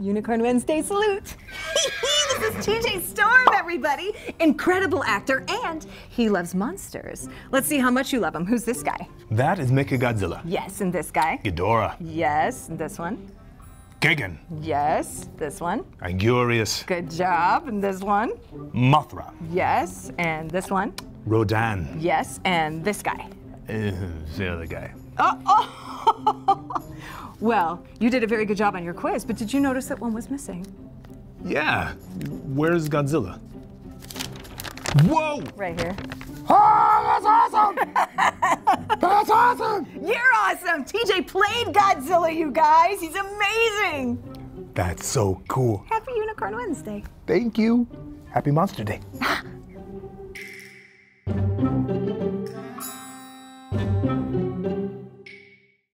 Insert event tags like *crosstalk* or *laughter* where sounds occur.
Unicorn Wednesday salute. *laughs* this is TJ Storm, everybody. Incredible actor, and he loves monsters. Let's see how much you love him. Who's this guy? That is Mechagodzilla. Yes, and this guy? Ghidorah. Yes, and this one? Gigan. Yes, this one? Anguirus. Good job, and this one? Mothra. Yes, and this one? Rodan. Yes, and this guy? Uh, the other guy. Oh, oh. Well, you did a very good job on your quiz, but did you notice that one was missing? Yeah. Where's Godzilla? Whoa! Right here. *laughs* Oh, that's awesome! *laughs* that's awesome! You're awesome! TJ played Godzilla, you guys! He's amazing! That's so cool. Happy Unicorn Wednesday. Thank you. Happy Monster Day. *laughs*